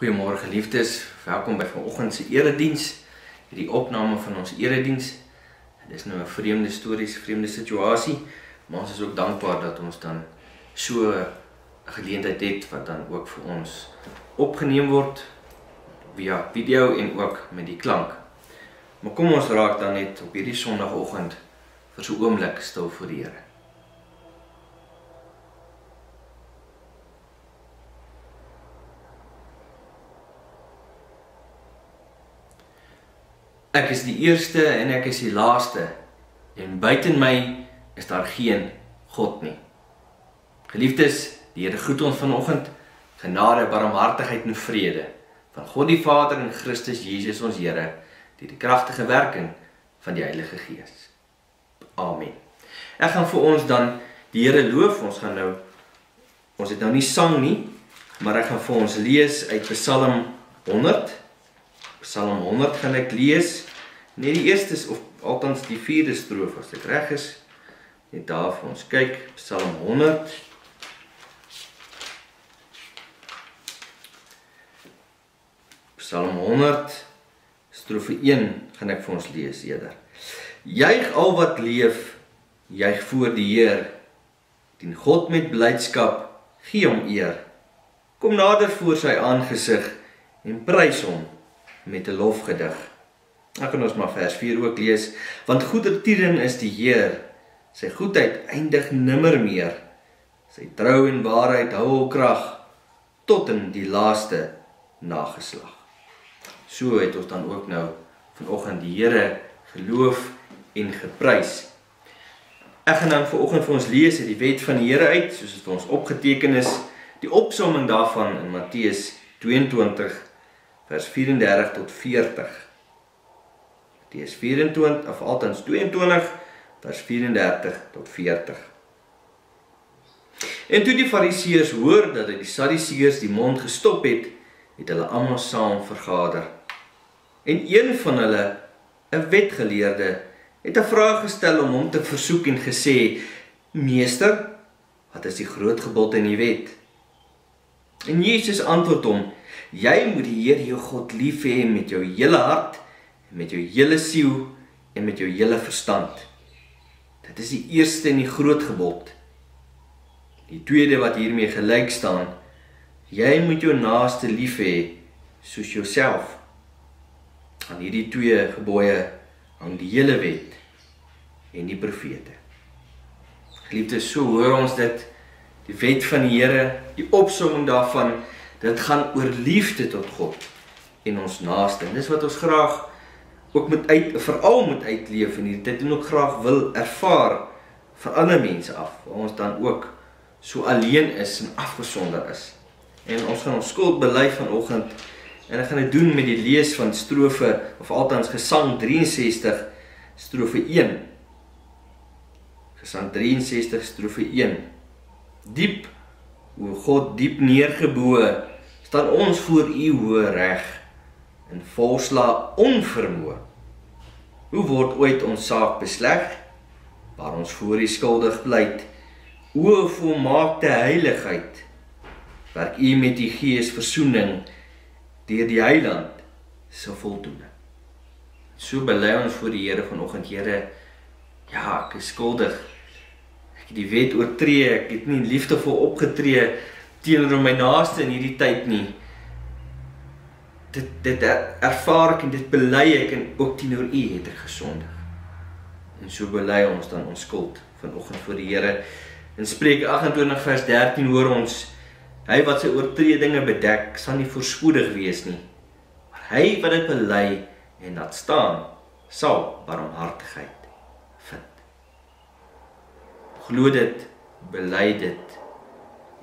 Goeiemôre geliefdes, welkom by vanoggend se erediens. Hierdie opname van ons erediens. Dit is nou 'n vreemde stories, vreemde situasie, maar ons is ook dankbaar dat ons dan so 'n geleentheid het wat dan ook vir ons opgeneem word via video en ook met die klank. Maar kom ons raak dan net op hierdie Sondagoggend vir so 'n oomblik stil voor die Here. Ek is die eerste en ek is die laaste en buite my is daar geen God nie. Geliefdes, die Here groet ons vanoggend genade, barmhartigheid en vrede van God die Vader en Christus Jesus ons Here deur die kragtige werking van die Heilige Gees. Amen. Ek gaan vir ons dan die Here loof. Ons gaan nou ons het nou nie sang nie, maar ek gaan vir ons lees uit Psalm 100 Psalm 100 gaan ek lees. Net die eerste of althans die vierde strofe as ek reg is. Net daar vir ons kyk Psalm 100. Psalm 100 strofe 1 gaan ek vir ons lees eerder. Juig al wat leef, juig voor die Heer. Dien God met blydskap, gee hom eer. Kom nader voor sy aangesig en prys hom met 'n lofgedig. Ek kan ons maar vers 4 ook lees, want goedertieren is die Heer. Sy goedheid eindig nimmer meer. Sy trou en waarheid hou hul krag tot in die laaste nageslag. So het ons dan ook nou vanoggend die Here geloof en geprys. Ek gaan dan vanoggend vir ons lees uit die wet van die Here uit, soos dit vir ons opgeteken is, die opsomming daarvan in Matteus 22 vers 34 tot 40. Matteus 24 of althans 22 vers 34 tot 40. En toe die fariseërs hoor dat die sadduseërs die mond gestop het, het hulle almal saam vergader. En een van hulle, 'n wetgeleerde, het 'n vraag gestel om hom te versoek en gesê: "Meester, wat is die groot gebod in die wet?" En Jesus antwoord hom: Jy moet die Here jou God lief hê met jou hele hart met jou hele siel en met jou hele verstand. Dit is die eerste en die groot gebod. Die tweede wat hiermee gelyk staan, jy moet jou naaste lief hê soos jouself. Aan hierdie twee gebooie hang die hele wet en die profete. Geliefdes, so hoor ons dit, die wet van die Here, die opsomming daarvan Dit gaan oor liefde tot God en ons naaste. En dis wat ons graag ook met uit veral moet uitleef in hierdie tyd en ook graag wil ervaar vir ander mense af. Waar ons dan ook so alleen is en afgesonder is. En ons gaan ons skuld bely vanoggend en ek gaan dit doen met die lees van strofe of althans Gesang 63 strofe 1. Gesang 63 strofe 1. Diep o God diep neergeboe staan ons voor u hoë reg in volsla onvermoë. Hoe word ooit ons saak besleg waar ons voor u skuldig pleit? O volmaakte heiligheid, werk u met u gees verzoening deur die heiland se voldoening. So bely ons voor die Here vanoggend, Here, ja, ek is skuldig. Ek het die wet oortree, ek het nie liefdevol opgetree teenoor my naaste in hierdie tyd nie. Dit dit ervaar ek en dit bely ek en ook teenoor U het ek gesondig. En so bely ons dan ons skuld vanoggend voor die Here. In Spreuke 28 vers 13 hoor ons hy wat sy oortredinge bedek, sal nie voorspoedig wees nie. Maar hy wat dit bely en laat staan, sal barmhartigheid vind. Glo dit, bely dit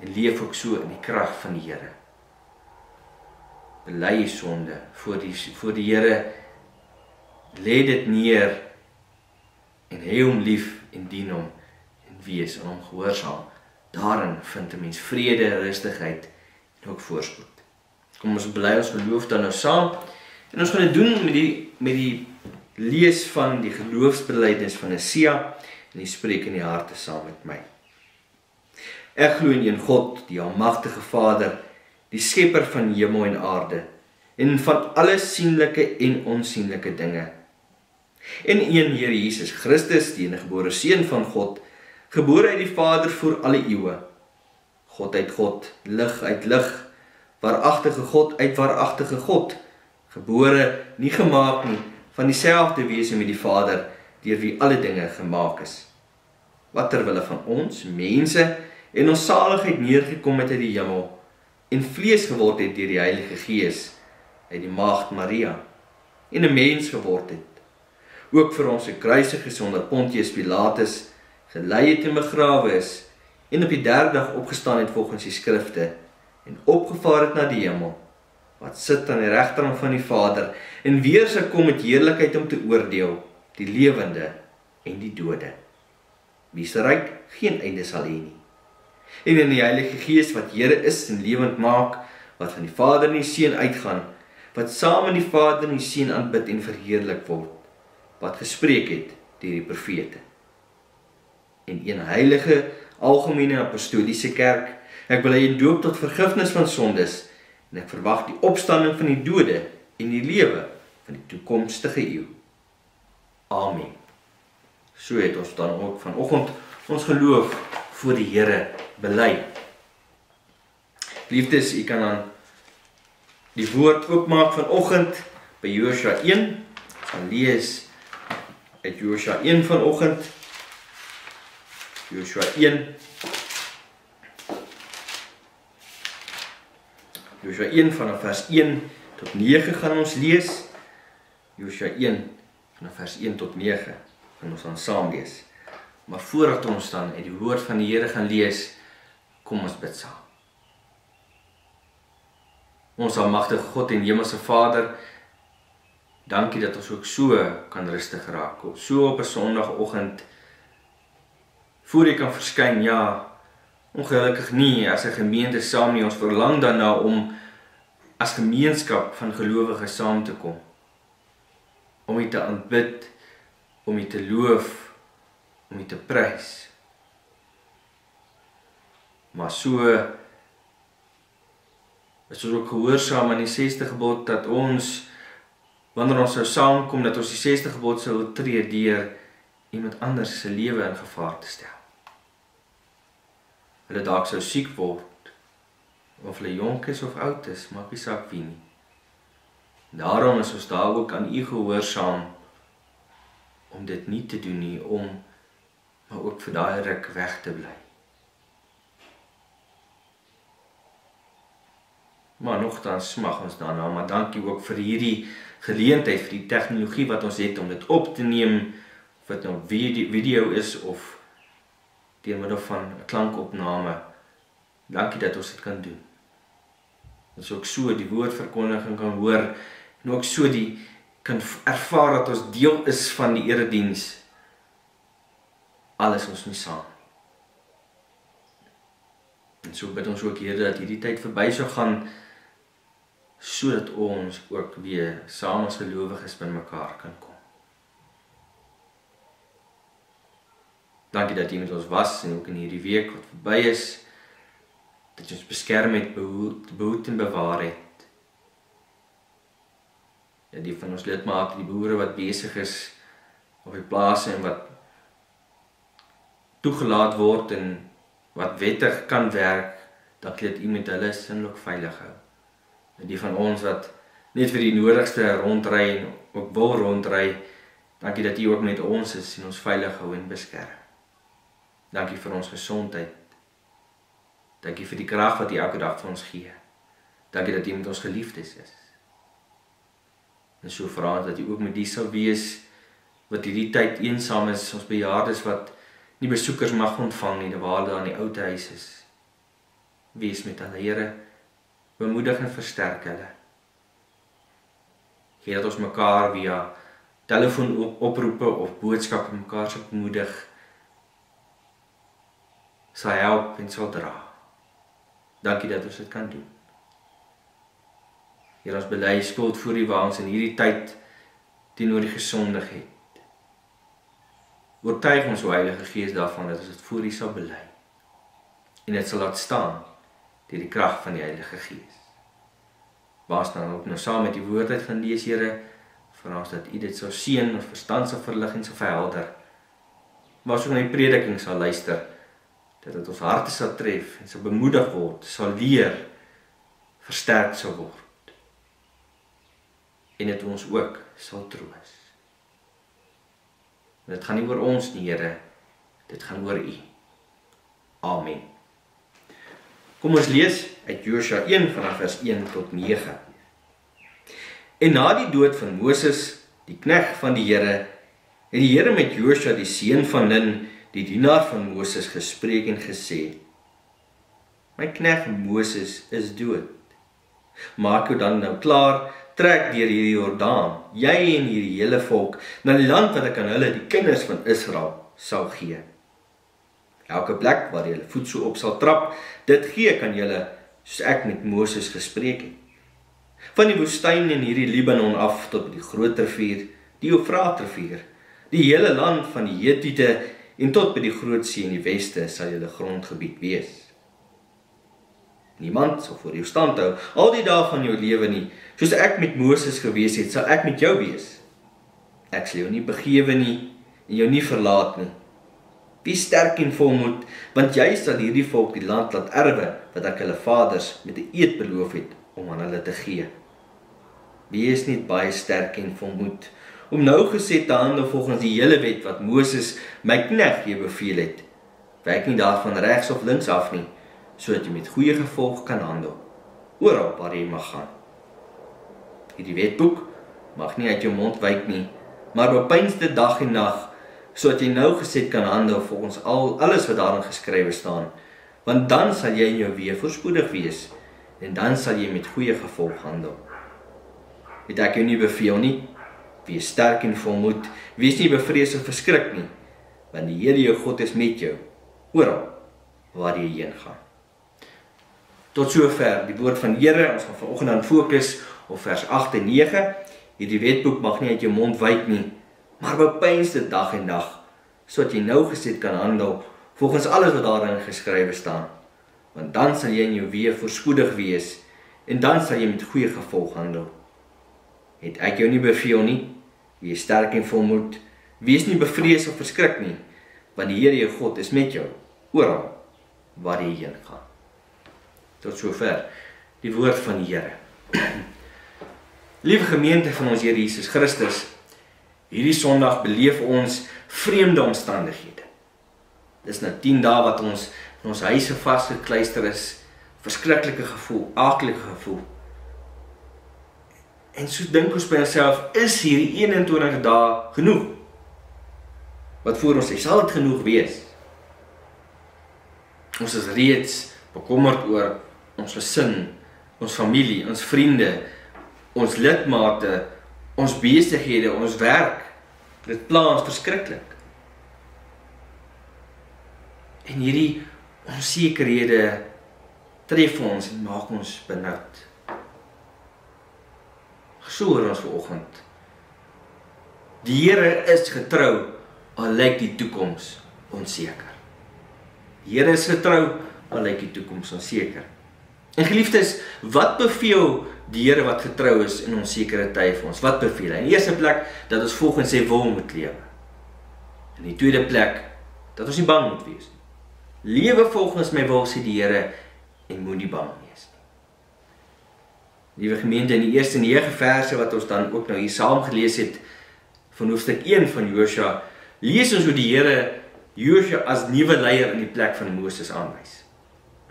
en leef ook so in die krag van die Here. Bely jou sonde voor die voor die Here. Lê dit neer en hê hom lief en dien hom en wees aan hom gehoorsaam. Daarin vind 'n mens vrede, rustigheid en ook voorspoed. Kom ons bly ons geloof dan nou saam en ons gaan dit doen met die met die lees van die geloofsbelijdenis van Esia en die spreek in die harte saam met my. Ek glo in een God, die almagtige Vader, die skepper van hemel en aarde en van alle sienlike en onsienlike dinge. En een Here Jesus Christus, die eniggebore seun van God, gebore uit die Vader voor alle eeue. God uit God, lig uit lig, waaragtige God uit waaragtige God, gebore, nie gemaak nie, van dieselfde wese met die Vader, deur wie alle dinge gemaak is. Wat ter wille van ons mense en ons saligheid neergekom het uit die hemel en vlees geword het deur die Heilige Gees uit die maagd Maria en 'n mens geword het. Ook vir ons se kruisige sonder Pontius Pilatus gelei het en begrawe is en op die derde dag opgestaan het volgens die skrifte en opgevaar het na die hemel wat sit aan die regterkant van die Vader en weer sal kom met heerlikheid om te oordeel die lewende en die dode. Wie se ryk geen einde sal hê nie. En in die Heilige Gees wat Here is en lewend maak, wat van die Vader en die Seun uitgaan, wat saam met die Vader en die Seun aanbid en verheerlik word, wat gespreek het deur die profete. En een heilige algemene apostoliese kerk, ek wil hê doop tot vergifnis van sondes en ek verwag die opstanding van die dode en die lewe van die toekomstige eeu. Amen. So het ons dan ook vanoggend ons geloof voor die Here bely. Liefdes, u kan dan die woord oopmaak vanoggend by Josua 1. Ons gaan lees uit Josua 1 vanoggend. Josua 1 Josua 1 vanaf vers 1 tot 9 gaan ons lees. Josua 1 vanaf vers 1 tot 9 gaan ons dan saam lees. Maar voordat ons dan uit die woord van die Here gaan lees, kom ons bid saam. Ons almagtige God en hemelse Vader, dankie dat ons ook so kan rustig raak op so op 'n Sondagoggend voor U kan verskyn. Ja, ongelukkig nie as 'n gemeente saam nie. Ons verlang daarna om as gemeenskap van gelowiges saam te kom. Om U te aanbid, om U te loof om U te prys. Maar so is ons ook gehoorsaam aan die 6ste gebod dat ons wanneer ons sou saamkom dat ons die 6ste gebod sou tree deur iemand anders se lewe in gevaar te stel. Hulle dalk sou siek word of hulle jonk is of oud is, maak nie saak wie nie. Daarom is ons daar ook aan U gehoorsaam om dit nie te doen nie om maar ook vir daai ruk weg te bly. Maar nogtans smag ons daarna, maar dankie ook vir hierdie geleentheid vir die tegnologie wat ons het om dit op te neem of dit nou video is of deur middel van 'n klankopname. Dankie dat ons dit kan doen. Ons ook so die woordverkondiging kan hoor en ook so die kan ervaar dat ons deel is van die erediens alles ons nie saam. En so bid ons ook Here dat hierdie tyd verby sou gaan sodat ons ook weer saam as gelowiges by mekaar kan kom. Dankie dat U met ons was en ook in hierdie week wat verby is dat jy ons beskerm het, behoed, behoed en bewaar het. Ja, die van ons lidmate, die boere wat besig is op die plase en wat toegelaat word en wat wettig kan werk, dan kleed U met hulle sinlik veilig hou. Die van ons wat net vir die nodigste rondry en ook wil rondry, dankie dat U ook met ons is en ons veilig hou en beskerm. Dankie vir ons gesondheid. Dankie vir die krag wat U elke dag vir ons gee. Dankie dat U met ons geliefdes is. En so vra ons dat U ook met die sal wees wat hierdie tyd eensaam is, ons bejaardes wat nie besoekers mag ontvang nie terwyl hulle aan die ou huis is. Wees met hulle, Here. Bemoedig en versterk hulle. Gee dat ons mekaar via telefoon oproepe of boodskappe mekaar se bemoedig. Sy help en sal dra. Dankie dat ons dit kan doen. Here, ons bely skuld voor U waar ons in hierdie tyd teenoor die gesondig het. Oortuig ons o Heilige Gees daarvan dat ons dit voor U sal bely. En dit sal laat staan deur die krag van die Heilige Gees. Waar staan ook nou saam met die woord uit gaan lees, Here, vra ons dat U dit sou seën of verstand sou verlig en sou verhelder. Maar sou na die prediking sal luister, dat dit ons harte sal tref en sou bemoedig word, sal leer, versterk sal word. En dit ons ook sal troos. Dit gaan nie oor ons nie, Here. Dit gaan oor U. Amen. Kom ons lees uit Josua 1 vanaf vers 1 tot 9. En na die dood van Moses, die knegg van die Here, het die Here met Josua die seun van Nun, die dienaar van Moses gespreek en gesê: My knegg Moses is dood. Maak jou dan nou klaar, trek deur hierdie Jordaan, jy en hierdie hele volk, na die land wat ek aan hulle, die kinders van Israel, sal gee. Elke plek waar jy voet so op sal trap, dit gee kan julle soos ek met Moses gespreek het. Van die woestyn en hierdie Libanon af tot by die groot rivier, die Eufraat rivier, die hele land van die Hetiete en tot by die groot see in die weste sal julle grondgebied wees. Niemand sal voor jou stand hou al die dae van jou lewe nie. Soos ek met Moses gewees het, sal ek met jou wees. Ek sal jou nie begewe nie en jou nie verlaat nie. Wees sterk en volmoed, want jy sal hierdie volk die land laat erwe wat ek hulle vaders met 'n eed beloof het om aan hulle te gee. Wees net baie sterk en volmoed om nou gesê te handel volgens die hele wet wat Moses my knegg gee beveel het. Werk nie daarvan regs of links af nie, sodat jy met goeie gevolg kan handel oral waar jy mag gaan. Hierdie wetboek mag nie uit jou mond wyk nie, maar bepeins dit dag en nag sodat jy nou gesed kan handel volgens al alles wat daarin geskrywe staan. Want dan sal jy in jou weë voorspoedig wees en dan sal jy met goeie gevolg handel. Het ek jou nie beveel nie? Wees sterk en volmoed wees nie bevrees of verskrik nie want die Here jou God is met jou oral waar jy heen gaan. Tot sover die woord van Here. Ons gaan vanoggend aan fokus op vers 8 en 9 hierdie wetboek mag nie uit jou mond wyk nie maar bepeins dit dag en nag sodat jy nou geset kan handel volgens alles wat daarin geskrywe staan. Want dan sal jy in jou weë voorspoedig wees en dan sal jy met goeie gevolg handel. Het ek jou nie beveel nie? Wees sterk en volmoed wees nie bevrees of verskrik nie want die Here jou God is met jou oral waar jy heen gaan. Tot sover die woord van die Here. Liewe gemeente van ons Here Jesus Christus Hierdie Sondag beleef ons vreemde omstandighede. Dis nou 10 dae wat ons in ons huise vasgekluister is. Verskriklike gevoel, aardige gevoel. En so dink ons by onsself, is hierdie 21 dae genoeg? Wat voor ons is, sal dit genoeg wees? Ons is reeds bekommerd oor ons gesin, ons familie, ons vriende, ons lidmate, ons besighede, ons werk. Dit pla ons verskriklik. En hierdie onsekerhede tref ons en maak ons benoud. Gesoor ons vanoggend. Die Here is getrou al lyk die toekoms onseker. Die Here is getrou al lyk die toekoms onseker. En geliefdes, wat beveel die Here wat getrou is in onsekere tye vir ons. Wat beveel hy? In die eerste plek dat ons volgens sy wil moet lewe. In die tweede plek dat ons nie bang moet wees nie. Lewe volgens my wil sê die Here en moenie bang wees nie. Liewe gemeente, in die eerste 9 verse wat ons dan ook nou hier saam gelees het van hoofstuk 1 van Josua, lees ons hoe die Here Josua as nuwe leier in die plek van Moses aanwys.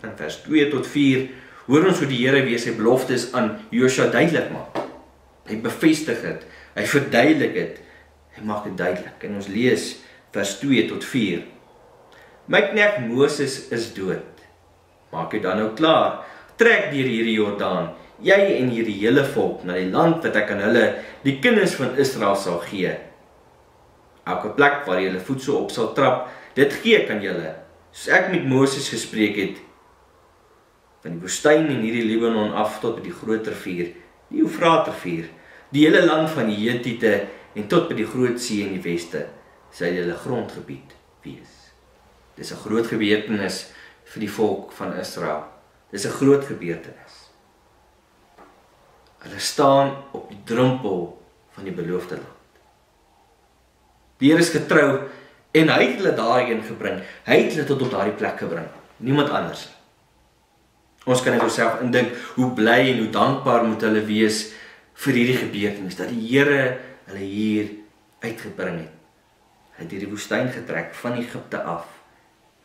Van vers 2 tot 4 hoor ons hoe die Here weer sy beloftes aan Josua duidelik maak. Hy bevestig dit, hy verduidelik dit, hy maak dit duidelik. En ons lees vers 2 tot 4. My knegt Moses is dood. Maak dit dan nou klaar. Trek deur hierdie Jordaan, jy en hierdie hele volk na die land wat ek aan hulle, die kinders van Israel sal gee. Elke plek waar jy hulle voet so op sal trap, dit gee kan julle. Soos ek met Moses gespreek het, van die woestyn en hierdie Libanon af tot by die groot rivier, die Eufraat rivier, die hele land van die Hetiete en tot by die groot see in die weste, sy hulle grondgebied wees. Dis 'n groot gebeurtenis vir die volk van Israel. Dis 'n groot gebeurtenis. Hulle staan op die drempel van die beloofde land. Die Here is getrou en hy het hulle daarheen gebring. Hy het hulle tot op daardie plek gebring. Niemand anders nie. Ons kan net osself indink hoe bly en hoe dankbaar moet hulle wees vir hierdie gebeurtenis dat die Here hulle hier uitgebring het. Hy het hierdie woestyn getrek van Egipte af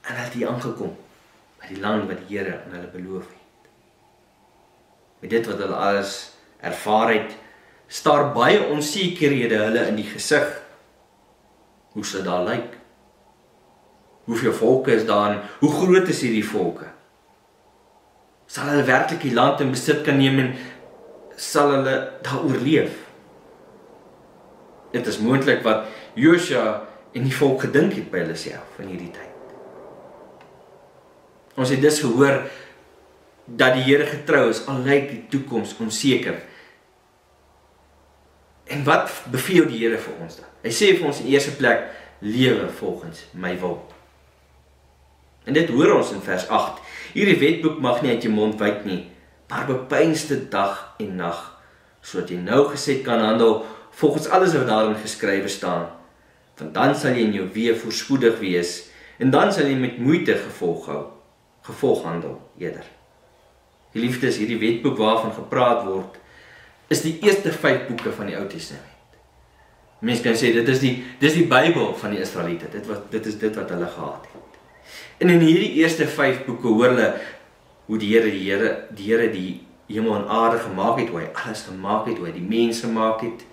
en het hier aangekom by die land wat die Here aan hulle beloof het. Met dit wat hulle alles ervaar het, staar baie onsekerhede hulle in die gesig. Hoe sou dit lyk? Hoeveel volke is daar? Hoe groot is hierdie volke? Sal hulle werklik die land in besit kan neem en sal hulle daar oorleef. Dit is moontlik wat Josua en die volk gedink het by hulle self in hierdie tyd. Ons het dus gehoor dat die Here getrou is al lyk die toekoms onseker. En wat beveel die Here vir ons dan? Hy sê vir ons in eerste plek lewe volgens my wil. En dit hoor ons in vers 8. Hierdie wetboek mag nie uit jou mond wyk nie, maar bepeinste dag en nag, sodat jy nou gesed kan handel volgens alles wat daarin geskrywe staan. Want dan sal jy in jou weë voorspoedig wees en dan sal jy met moeite gevolg hou, gevolg handel eerder. Die liefde is hierdie wetboek waarvan gepraat word, is die eerste 5 boeke van die Ou Testament. Mense kan sê dit is die dis die Bybel van die Israeliete. Dit wat dit is dit wat hulle gehad het. En in hierdie eerste 5 boeke hoor hulle hoe die Here die Here die Here die hemel en aarde gemaak het, hoe hy alles gemaak het, hoe hy die mense gemaak het.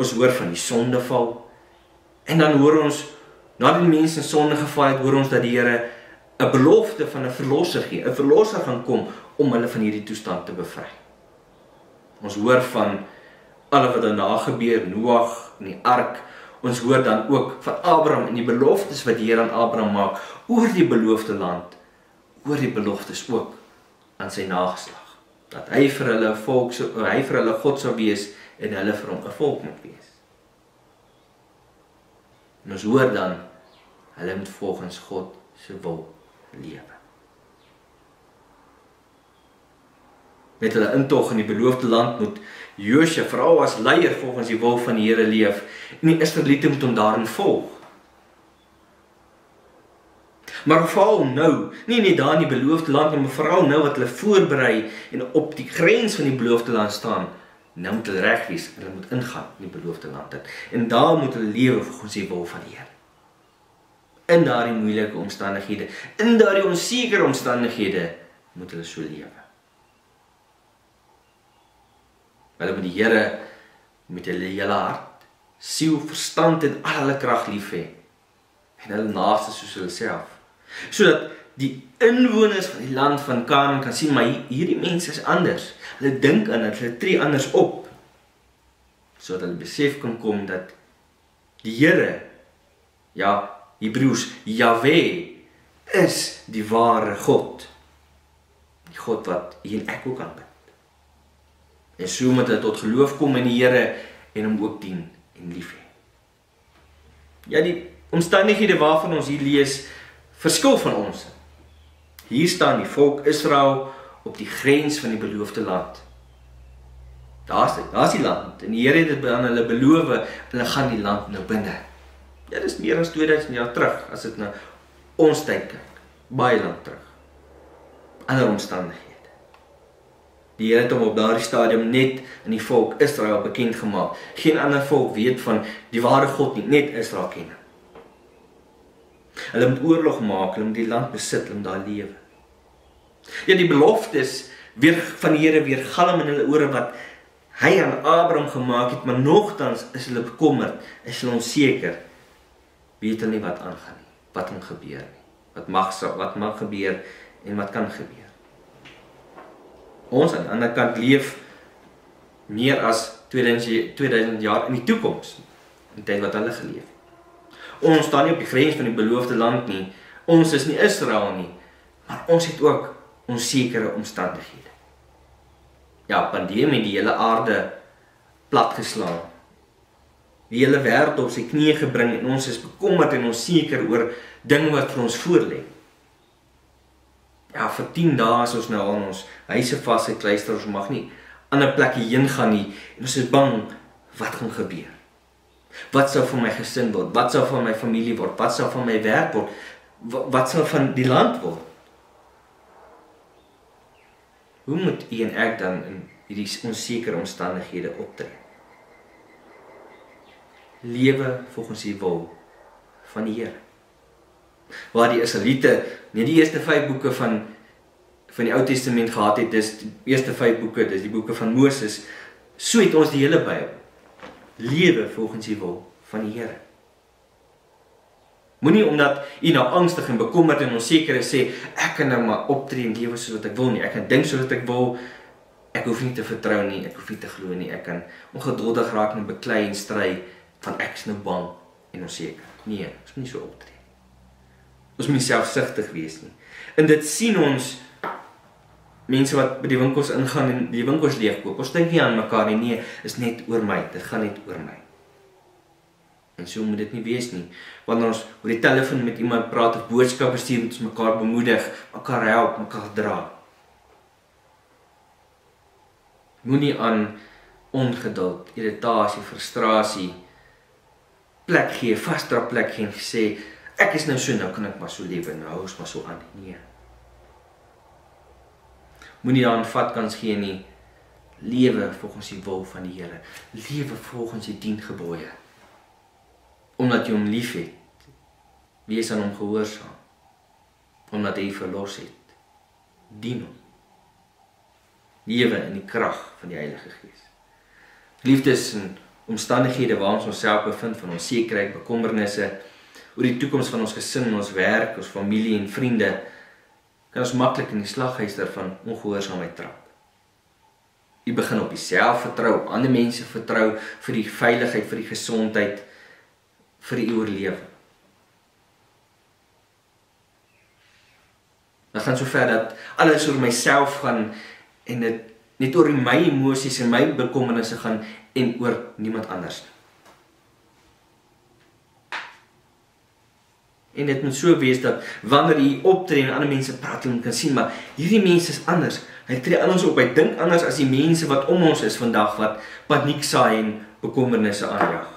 Ons hoor van die sondeval. En dan hoor ons nadat die mense in sonde geval het, hoor ons dat die Here 'n belofte van 'n verlosser gee, 'n verlosser gaan kom om hulle van hierdie toestand te bevry. Ons hoor van alles wat daarna gebeur, Noag en die ark, Ons hoor dan ook van Abraham en die beloftes wat die Here aan Abraham maak oor die beloofde land, oor die beloftes ook aan sy nageslag. Dat hy vir hulle 'n volk sou hy vir hulle God sou wees en hulle vir hom 'n volk moet wees. En ons hoor dan hulle moet volgens God se wil lewe. Met hulle intog in die beloofde land moet Josua veral as leier volgens die wil van die Here leef en die Israeliete moet hom daarin volg. Maar veral nou, nie net daar in die beloofde land nie, maar veral nou wat hulle voorberei en op die grens van die beloofde land staan, nou moet hulle reg wees, hulle moet ingaan in die beloofde land in. En daar moet hulle lewe volgens die wil van die Here. In daardie moeilike omstandighede, in daardie onseker omstandighede, moet hulle so lewe. Hulle moet die Here met hulle hele hart, siel, verstand en al hulle krag lief hê en hulle naaste soos hulle self. Sodat die inwoners van die land van Kanaan kan sien maar hierdie mense is anders. Hulle dink dit, hulle tree anders op. Sodat hulle besef kan kom dat die Here ja, Hebreëus Jahwe is die ware God. Die God wat hier ek ook aanbid. En so moet hulle tot geloof kom in die Here en hom ook dien en lief hê. Ja, die omstandighede waarvan ons hier lees verskil van ons. Hier staan die volk Israel op die grens van die beloofde land. Daar's dit, daar's die land. En die Here het dit aan hulle beloof, hulle gaan die land nou binne. Ja, dis meer as 2000 jaar terug as dit nou ons tyd kyk. Baie lank terug. Ander omstandighede. Die Here het hom op daardie stadium net in die volk Israel bekend gemaak. Geen ander volk weet van die ware God nie, net Israel ken hom. Hulle moet oorlog maak, hulle moet die land besit, hulle moet daar lewe. Ja, die beloftes weer van die Here weer galm in hulle ore wat hy aan Abraham gemaak het, maar nogtans is hulle bekommerd, is hulle onseker. Weet hulle nie wat aangaan nie, wat gaan gebeur nie. Wat mag wat mag gebeur en wat kan gebeur? Ons aan die ander kant leef meer as 2000 2000 jaar in die toekoms in tyd wat hulle geleef het. Ons staan nie op die grens van die beloofde land nie. Ons is nie Israel nie, maar ons het ook onsekere omstandighede. Ja, pandemie die hele aarde platgeslaan. Die hele wêreld op sy knieë gebring en ons is bekommerd en onseker oor dinge wat vir ons voorlê. Ja, vir 10 dae is ons nou aan ons huise vasgekluister, ons mag nie ander plekke heen gaan nie en ons is bang wat gaan gebeur. Wat sou van my gesin word? Wat sou van my familie word? Wat sou van my werk word? Wat, sou van die land word? Hoe moet u en ek dan in hierdie onsekere omstandighede optree? Lewe volgens die wil van die Here. Waar die Israeliete net die eerste 5 boeke van van die Ou Testament gehad het, dis die eerste 5 boeke, dis die boeke van Moses. So het ons die hele Bybel. Lewe volgens die wil van die Here. Moenie omdat u nou angstig en bekommerd en onseker is sê ek kan nou maar optree en lewe soos wat ek wil nie. Ek kan dink soos wat ek wil. Ek hoef nie te vertrou nie, ek hoef nie te glo nie. Ek kan ongeduldig raak en beklei en stry van ek is nou bang en onseker. Nee, ons moet nie so optree. Ons moet nie selfsugtig wees nie. En dit sien ons mense wat by die winkels ingaan en die winkels leeg koop. Ons dink nie aan mekaar nie. Nee, is net oor my. Dit gaan net oor my. En so moet dit nie wees nie. Wanneer ons oor die telefoon met iemand praat of boodskappe stuur, moet ons mekaar bemoedig, mekaar help, mekaar dra. Moenie aan ongeduld, irritasie, frustrasie plek gee, vasdra plek gee en sê ek is nou so nou kan ek maar so lewe nou hou ons maar so aan. Nee. Moenie dan vat kans gee nie. Lewe volgens die wil van die Here. Lewe volgens die 10 gebooie. Omdat jy hom liefhet. Wees aan hom gehoorsaam. Omdat hy verlos het. Dien hom. Lewe in die krag van die Heilige Gees. Liefdes en omstandighede waar ons onsself bevind van onsekerheid, bekommernisse oor die toekoms van ons gesin, ons werk, ons familie en vriende, kan ons maklik in die slaghuister van ongehoorsaamheid trap. Jy begin op jouself vertrou, op ander mense vertrou vir die veiligheid, vir die gesondheid, vir die oorlewing. Dit gaan so ver dat alles oor myself gaan en dit net oor my emosies en my bekommernisse gaan en oor niemand anders nie. En dit moet so wees dat wanneer jy optree en ander mense praat en kan sien maar hierdie mense is anders. Hy tree anders op. Hy dink anders as die mense wat om ons is vandag wat paniek saai en bekommernisse aanjag.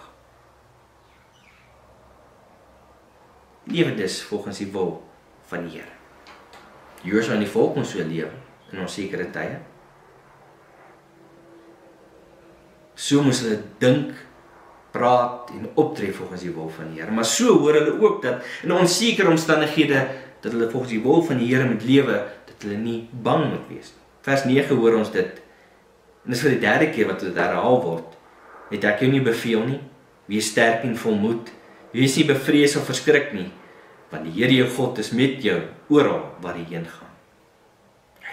Lewe dus volgens die wil van die Here. Josua en die volk moet so lewe in onsekere tye. So moes hulle dink, praat en optree volgens die wil van die Here. Maar so hoor hulle ook dat in onsekere omstandighede dat hulle volgens die wil van die Here moet lewe, dat hulle nie bang moet wees nie. Vers 9 hoor ons dit. En dis vir die derde keer wat dit herhaal word. Het ek jou nie beveel nie? Wees sterk en volmoed. Wees nie bevrees of verskrik nie, want die Here jou God is met jou oral waar jy heen gaan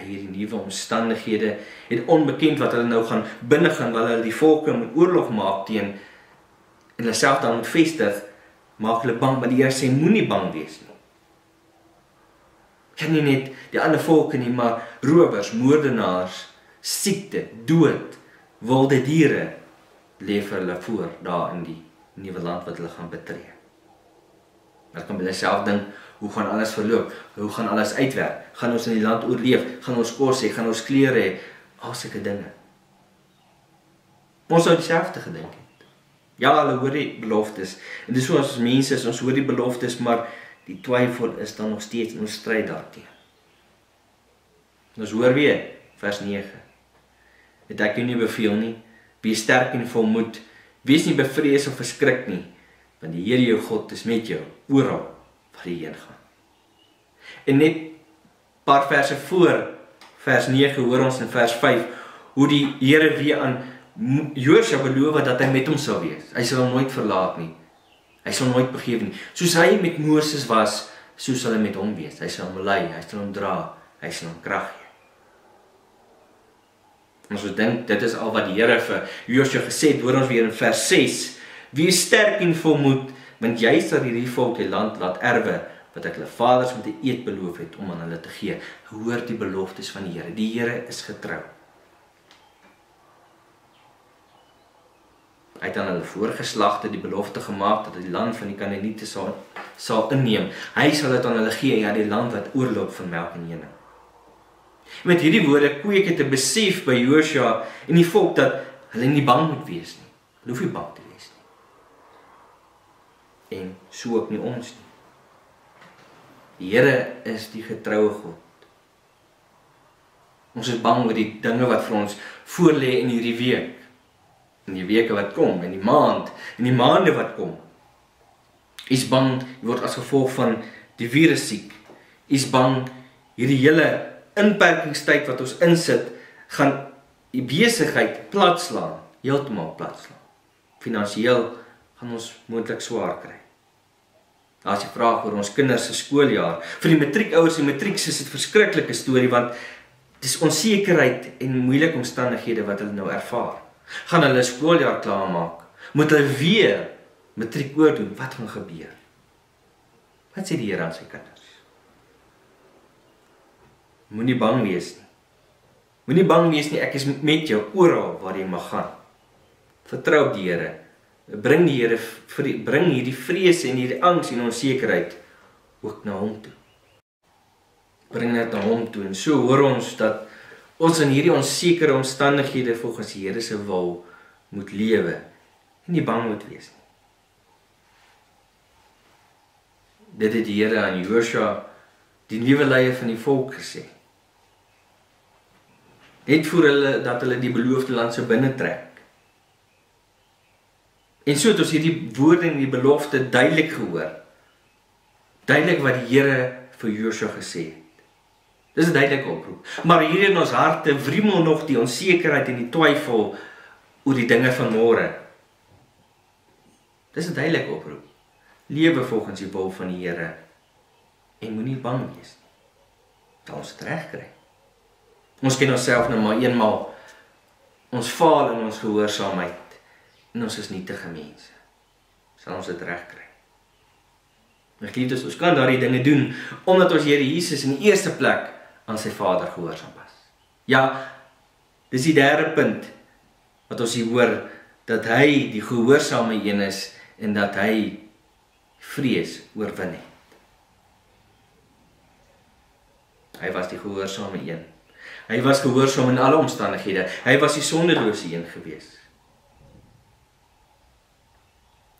hierdie nuwe omstandighede het onbekend wat hulle nou gaan binne gaan hulle die volke moet oorlog maak teen en hulle self dan moet vestig maak hulle bang maar die Here sê moenie bang wees nie kan nie net die ander volke nie maar rowers moordenaars siekte dood wilde diere lê vir hulle voor daar in die nuwe land wat hulle gaan betree dan kan hulle self dink Hoe gaan alles verloop? Hoe gaan alles uitwerk? Gaan ons in die land oorleef? Gaan ons kos hê? Gaan ons klere hê? Al sulke dinge. Ons sou dieselfde gedink het. Ja, hulle hoor die beloftes. En dis so as mense is, ons hoor die beloftes, maar die twyfel is dan nog steeds in ons stryd daarteenoor. Ons hoor weer vers 9. Het ek jou nie beveel nie? Wees sterk en volmoed. Wees nie bevrees of verskrik nie, want die Here jou God is met jou oral waar jy heen gaan. En net paar verse voor vers 9 hoor ons in vers 5 hoe die Here weer aan Josua beloof dat hy met hom sal wees. Hy sal hom nooit verlaat nie. Hy sal nooit begewe nie. Soos hy met Moses was, so sal hy met hom wees. Hy sal hom lei, hy sal hom dra, hy sal hom krag gee. Ons moet dink dit is al wat die Here vir Josua gesê het, hoor ons weer in vers 6. Wees sterk en volmoed want jy sal hierdie volk die land laat erwe wat ek hulle vaders met 'n eed beloof het om aan hulle te gee. Hoor die beloftes van die Here. Die Here is getrou. Hy het aan hulle voorgeslagte die belofte gemaak dat die land van die Kanaaniete sal sal inneem. Hy sal dit aan hulle gee, ja, die land wat oorloop van melk en honing. Met hierdie woorde kweek dit 'n besef by Joshua en die volk dat hulle nie bang moet wees nie. Hulle hoef nie bang te wees nie. En so ook nie ons nie. Die Here is die getroue God. Ons is bang oor die dinge wat vir ons voorlê in hierdie week. In die weke wat kom, in die maand, in die maande wat kom. Is bang jy word as gevolg van die virus siek. Is bang hierdie hele inperkingstyd wat ons insit gaan die besigheid platslaan, heeltemal platslaan. Finansiëel gaan ons moontlik swaar kry. As jy vra oor ons kinders se skooljaar, vir die matriekouers en matrieks is dit 'n verskriklike storie want dis onsekerheid en moeilike omstandighede wat hulle nou ervaar. Gaan hulle skooljaar klaarmaak? Moet hulle weer matriek oordoen? Wat gaan gebeur? Wat sê die Here aan sy kinders? Moenie bang wees nie. Moenie bang wees nie, ek is met jou oral waar jy mag gaan. Vertrou op die Here. Bring die Here bring hierdie vrese en hierdie angs en onsekerheid ook na hom toe. Bring dit na hom toe en so hoor ons dat ons in hierdie onsekere omstandighede volgens die Here se wil moet lewe en nie bang moet wees nie. Dit het die Here aan Joshua die nuwe leier van die volk gesê net vir hulle dat hulle die beloofde land sou binnetrek. En so het ons hierdie woorde en die belofte duidelik gehoor. Duidelik wat die Here vir Joshua gesê het. Dis 'n duidelike oproep. Maar hier in ons harte wriemel nog die onsekerheid en die twyfel oor die dinge van môre. Dis 'n duidelike oproep. Lewe volgens die wil van die Here en moenie bang wees nie. Dat ons dit reg kry. Ons ken onsself nou maar eenmal. Ons faal in ons gehoorsaamheid en ons is nietige mense. Sal ons dit regkry? Ek glo dis ons kan daardie dinge doen omdat ons Here Jesus in die eerste plek aan sy Vader gehoorsaam was. Ja, dis die derde punt wat ons hier hoor dat hy die gehoorsame een is en dat hy vrees oorwin het. Hy was die gehoorsame een. Hy was gehoorsaam in alle omstandighede. Hy was die sondelose een gewees.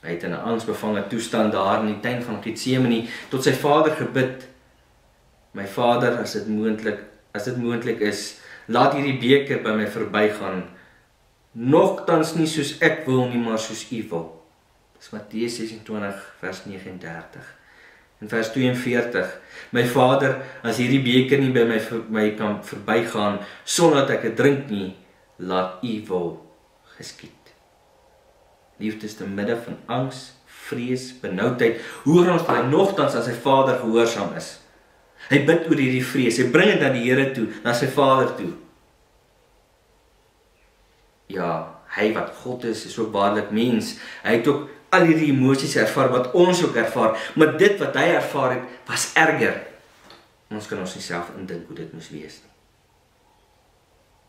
Hy het in 'n angsbevange toestand daar in die tuin van Getsemane tot sy Vader gebid: "My Vader, as dit moontlik, as dit moontlik is, laat hierdie beker by my verbygaan. Nogtans nie soos ek wil nie, maar soos U wil." Dis Matteus 26 vers 39. In vers 42: My Vader, as hierdie beker nie by my my kan verbygaan sonder dat ek dit drink nie, laat U wil geskied. Liefde is te midde van angs, vrees, benoudheid, hoor ons hy nogtans aan sy Vader gehoorsaam is. Hy bid oor hierdie vrees. Hy bring dit na die Here toe, na sy Vader toe. Ja, hy wat God is, is ook waarlik mens. Hy het ook al hierdie emosies ervaar wat ons ook ervaar, maar dit wat hy ervaar het, was erger. Ons kan ons self indink hoe dit moes wees.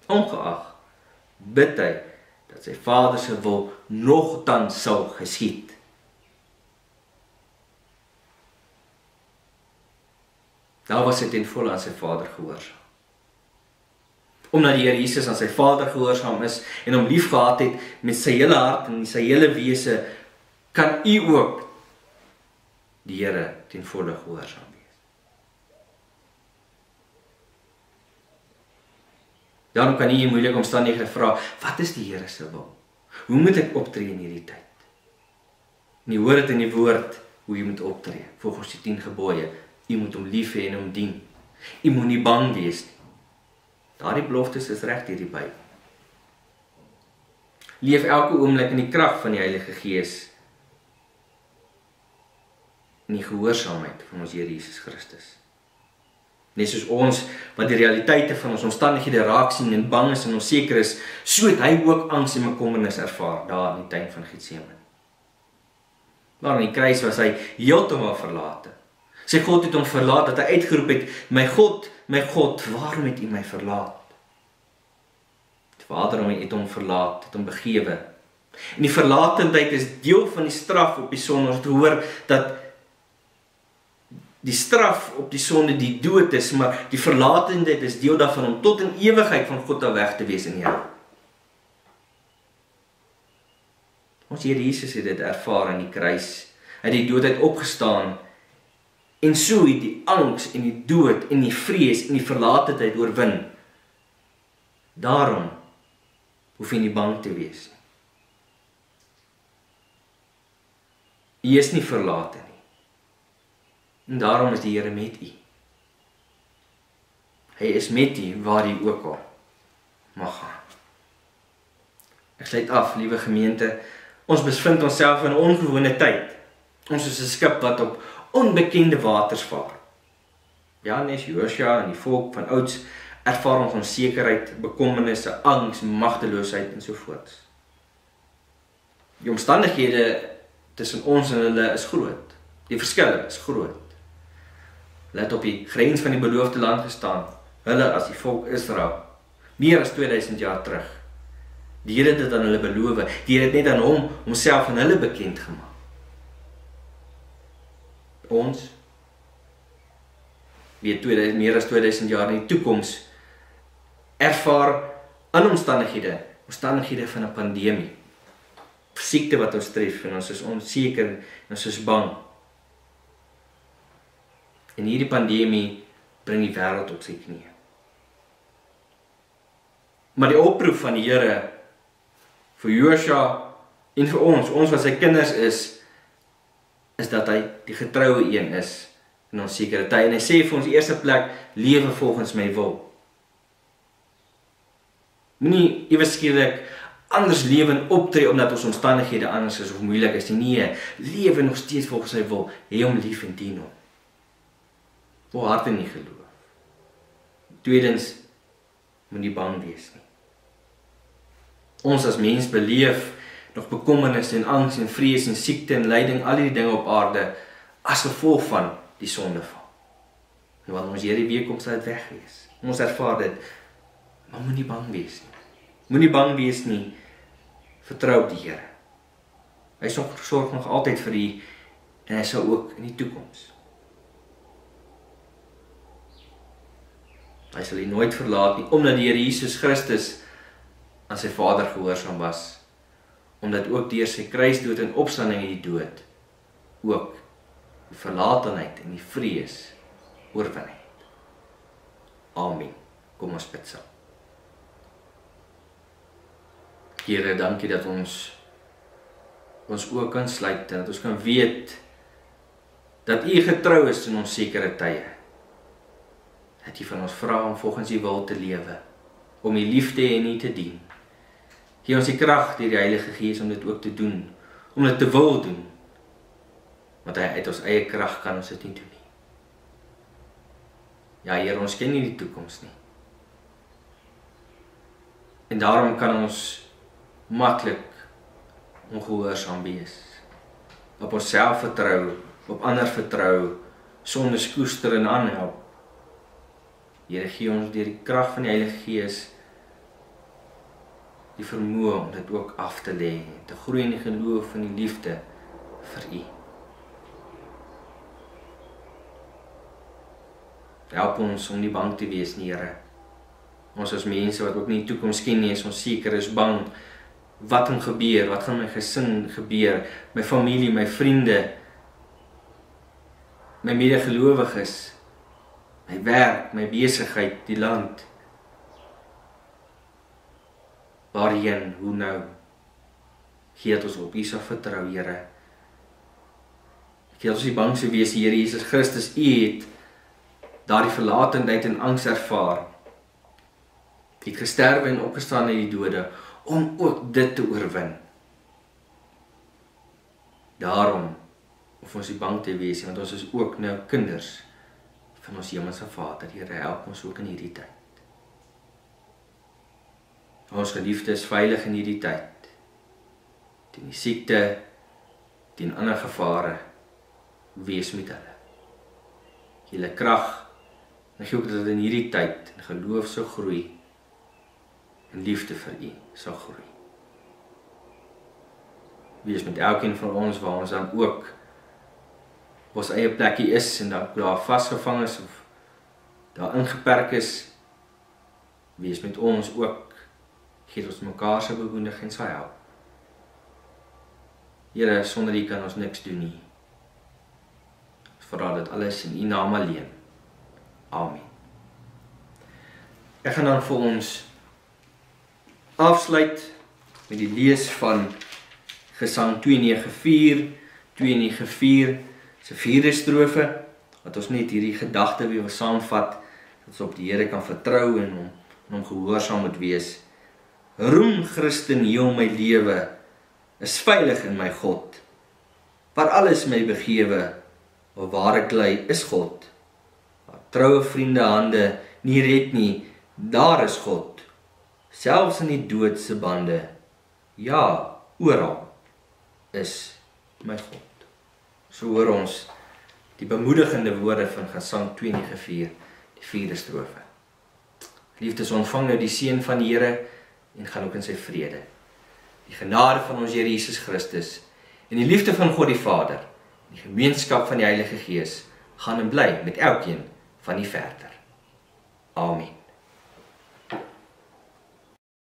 Ongeag bid hy dat sy Vader se wil nogtans sal geskied. Daar was hy ten volle aan sy Vader gehoorsaam. Omdat die Here Jesus aan sy Vader gehoorsaam is en hom liefgehad het met sy hele hart en sy hele wese, kan u ook die Here ten volle gehoorsaam wees. Dan kan u in moeilike omstandighede vra, wat is die Here se wil? Hoe moet ek optree in hierdie tyd? En jy hoor dit in die woord hoe jy moet optree volgens die 10 gebooie. Jy moet hom lief hê en hom dien. Jy moenie bang wees nie. Daardie beloftes is reg hierdie Bybel. Leef elke oomblik in die krag van die Heilige Gees in die gehoorsaamheid van ons Here Jesus Christus. Net soos ons wat die realiteite van ons omstandighede raak sien en bang is en onseker is, so het hy ook angs en bekommernis ervaar daar in die tuin van Getsemane. Maar aan die kruis was hy heeltemal verlate. Sy God het hom verlaat dat hy uitgeroep het: "My God, my God, waarom het U my verlaat?" Die Vader het hom verlaat, het hom begewe. En die verlatendheid is deel van die straf op die sonde. Ons hoor dat die straf op die sonde die dood is, maar die verlatendheid is deel daarvan om tot in ewigheid van God af weg te wees in die hel. Ons Here Jesus het dit ervaar aan die kruis. Hy het die dood uit opgestaan en so het die angs en die dood en die vrees en die verlatendheid oorwin. Daarom hoef jy nie bang te wees nie. Jy is nie verlate nie. En daarom is die Here met u. Hy is met u waar u ook al mag gaan. Ek sluit af, liewe gemeente. Ons bevind onsself in 'n ongewone tyd. Ons is 'n skip wat op onbekende waters vaar. Ja, nes Josua en die volk van ouds ervaar ons onsekerheid, bekommernisse, angs, magteloosheid en so voort. Die omstandighede tussen ons en hulle is groot. Die verskille is groot let op die grens van die beloofde land gestaan. Hulle as die volk Israel meer as 2000 jaar terug. Die Here het dit aan hulle beloof. Die Here het net aan hom homself aan hulle bekend gemaak. Ons weet 2000 meer as 2000 jaar in die toekoms ervaar aan omstandighede, omstandighede van 'n pandemie. Siekte wat ons tref en ons is onseker en ons is bang. En hierdie pandemie bring die wêreld op sy knieë. Maar die oproep van die Here vir Josua en vir ons, ons wat sy kinders is, is dat hy die getroue een is in ons sekere tye. En hy sê vir ons eerste plek lewe volgens my wil. Moenie ewe skielik anders lewe en optree omdat ons omstandighede anders is of moeilik is nie. Nee, lewe nog steeds volgens sy wil. Hê hom lief en dien hom vol harte in die geloof. Tweedens moenie bang wees nie. Ons as mens beleef nog bekommernisse en angs en vrees en siekte en lyding al hierdie dinge op aarde as gevolg van die sondeval. En wanneer ons hierdie week kom sal dit weg wees. Ons ervaar dit. Maar moenie bang wees nie. Moenie bang wees nie. Vertrou op die Here. Hy sorg nog altyd vir u en hy sal ook in die toekoms Hy sal u nooit verlaat nie omdat die Here Jesus Christus aan sy Vader gehoorsaam was. Omdat ook deur sy kruisdood en opstanding uit die dood ook die verlatenheid en die vrees oorwin het. Amen. Kom ons bid saam. Here, dankie dat ons ons ook kan sluit en dat ons kan weet dat U getrou is in ons sekere tye dat U van ons vra om volgens U wil te lewe, om U lief te hê en U te dien. Gee ons die krag deur die Heilige Gees om dit ook te doen, om dit te wil doen. Want hy uit ons eie krag kan ons dit nie doen nie. Ja, Here, ons ken nie die toekoms nie. En daarom kan ons maklik ongehoorsaam wees. Op onsself vertrou, op ander vertrou, sonder skoester en aanhelp. Here gee ons deur die krag van die Heilige Gees die vermoë om dit ook af te lê, te groei in die geloof en die liefde vir U. Help ons om nie bang te wees nie, Here. Ons as mense wat ook nie die toekoms ken nie, is ons seker is bang wat gaan gebeur, wat gaan my gesin gebeur, my familie, my vriende, my medegelowiges my werk, my besigheid, die land. Waarheen, hoe nou? Gee dit ons op U se vertrou, Here. Gee ons nie bang se wees, Here Jesus Christus, U het daardie verlatendheid en angs ervaar. U het gesterwe en opgestaan uit die dode om ook dit te oorwin. Daarom of ons nie bang te wees want ons is ook nou kinders van ons hemelse Vader. Here, help ons ook in hierdie tyd. Ons geliefdes veilig in hierdie tyd. Teen die siekte, teen ander gevare, wees met hulle. Julle krag, en gee ook dat in hierdie tyd in geloof sou groei en liefde vir U sal groei. Wees met elkeen van ons waar ons dan ook ons eie plekkie is en dat daar vasgevang is of daar ingeperk is, wees met ons ook gee ons mekaar se bemoediging en sy help. Here, sonder U kan ons niks doen nie. Vra dit alles in U naam alleen. Amen. Ek gaan dan vir ons afsluit met die lees van Gesang 294 294 se vierde strofe wat ons net hierdie gedagte weer saamvat dat ons op die Here kan vertrou en hom en hom gehoorsaam moet wees. Roem Christen heel my lewe is veilig in my God. Waar alles my begewe, of waar ek lê, is God. Waar troue vriende hande nie red nie, daar is God. Selfs in die dood se bande, ja, oral is my God. So hoor ons die bemoedigende woorde van Gesang 294, die vierde strofe. Liefdes ontvang nou die seën van die Here en gaan ook in sy vrede. Die genade van ons Here Jesus Christus en die liefde van God die Vader en die gemeenskap van die Heilige Gees gaan en bly met elkeen van die verder. Amen.